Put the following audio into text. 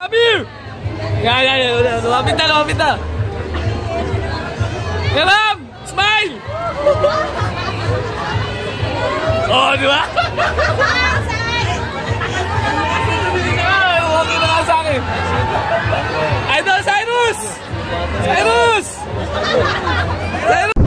Amir! Ya, ya, ya, udah, udah, na, lumapit na. Kalam! Smile! Oh, dua. ba? Idol Cyrus! Cyrus! Cyrus!